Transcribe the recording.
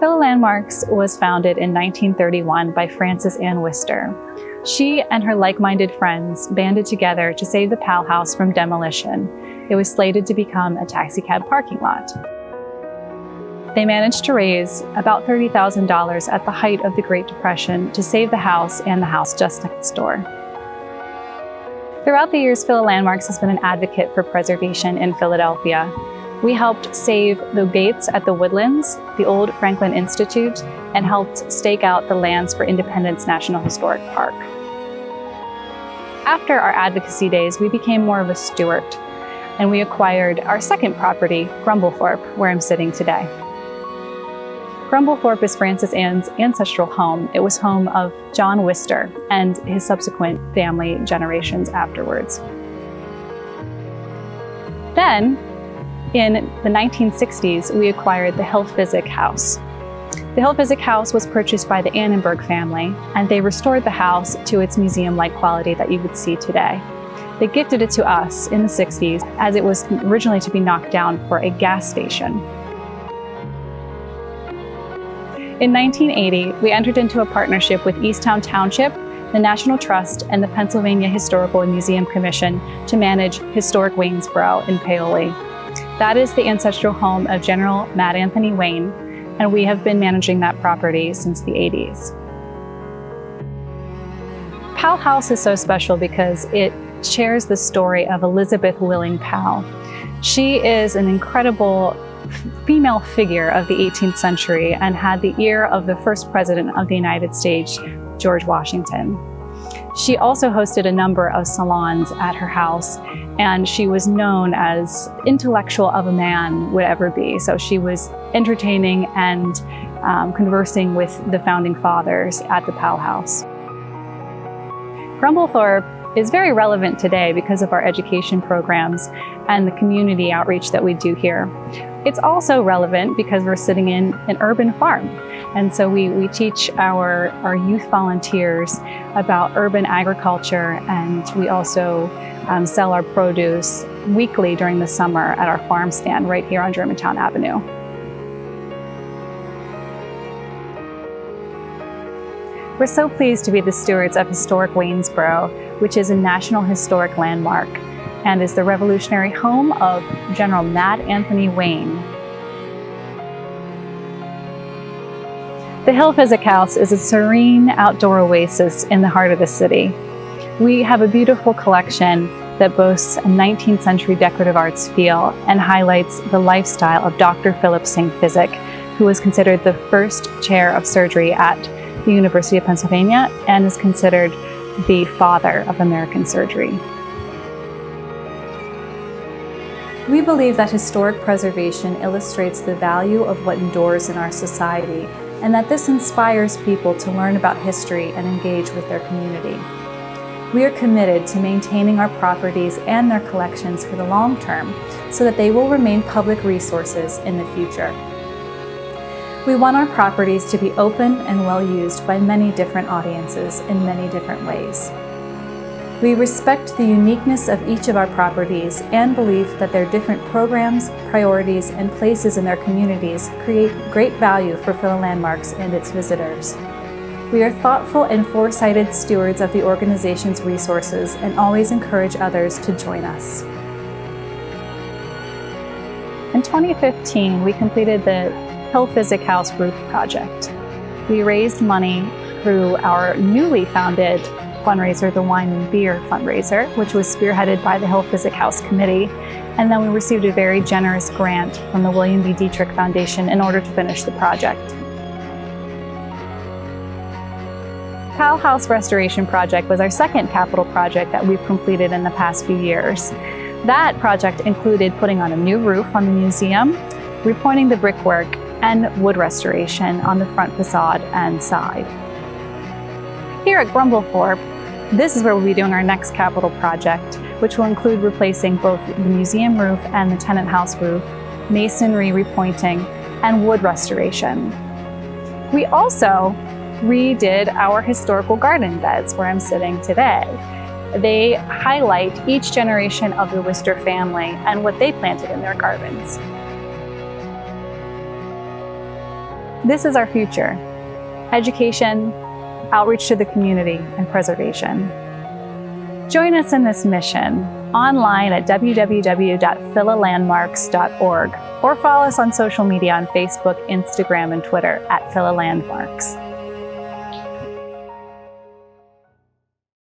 Phila Landmarks was founded in 1931 by Frances Ann Wister. She and her like-minded friends banded together to save the Powell House from demolition. It was slated to become a taxicab parking lot. They managed to raise about $30,000 at the height of the Great Depression to save the house and the house just next door. Throughout the years, Phila Landmarks has been an advocate for preservation in Philadelphia. We helped save the gates at the Woodlands, the old Franklin Institute, and helped stake out the lands for Independence National Historic Park. After our advocacy days, we became more of a steward, and we acquired our second property, Grumblethorpe, where I'm sitting today. Grumblethorpe is Frances Ann's ancestral home. It was home of John Wister and his subsequent family generations afterwards. Then, in the 1960s, we acquired the Hill Physick House. The Hill Physick House was purchased by the Annenberg family, and they restored the house to its museum-like quality that you would see today. They gifted it to us in the 60s as it was originally to be knocked down for a gas station. In 1980, we entered into a partnership with Easttown Township, the National Trust, and the Pennsylvania Historical and Museum Commission to manage historic Waynesborough in Paoli. That is the ancestral home of General Mad Anthony Wayne, and we have been managing that property since the 80s. Powell House is so special because it shares the story of Elizabeth Willing Powell. She is an incredible female figure of the 18th century and had the ear of the first president of the United States, George Washington. She also hosted a number of salons at her house, and she was known as intellectual of a man would ever be. So she was entertaining and um, conversing with the founding fathers at the Powell House. Grumblethorpe is very relevant today because of our education programs and the community outreach that we do here. It's also relevant because we're sitting in an urban farm. And so we, we teach our, our youth volunteers about urban agriculture and we also um, sell our produce weekly during the summer at our farm stand right here on Germantown Avenue. We're so pleased to be the stewards of Historic Waynesborough, which is a National Historic Landmark and is the revolutionary home of General Mad Anthony Wayne. The Hill Physick House is a serene outdoor oasis in the heart of the city. We have a beautiful collection that boasts a 19th century decorative arts feel and highlights the lifestyle of Dr. Philip Syng Physick, who was considered the first chair of surgery at the University of Pennsylvania and is considered the father of American surgery. We believe that historic preservation illustrates the value of what endures in our society and that this inspires people to learn about history and engage with their community. We are committed to maintaining our properties and their collections for the long term so that they will remain public resources in the future. We want our properties to be open and well used by many different audiences in many different ways. We respect the uniqueness of each of our properties and believe that their different programs, priorities, and places in their communities create great value for Phila Landmarks and its visitors. We are thoughtful and foresighted stewards of the organization's resources and always encourage others to join us. In 2015, we completed the Hill Physick House roof project. We raised money through our newly founded fundraiser, the Wine and Beer fundraiser, which was spearheaded by the Hill Physick House Committee. And then we received a very generous grant from the William B. Dietrich Foundation in order to finish the project. Powell House Restoration Project was our second capital project that we've completed in the past few years. That project included putting on a new roof on the museum, repointing the brickwork, and wood restoration on the front facade and side. Here at Grumblethorpe, this is where we'll be doing our next capital project, which will include replacing both the museum roof and the tenant house roof, masonry repointing, and wood restoration. We also redid our historical garden beds where I'm sitting today. They highlight each generation of the Wister family and what they planted in their gardens. This is our future education, outreach to the community, and preservation. Join us in this mission online at www.philalandmarks.org or follow us on social media on Facebook, Instagram, and Twitter at Philalandmarks.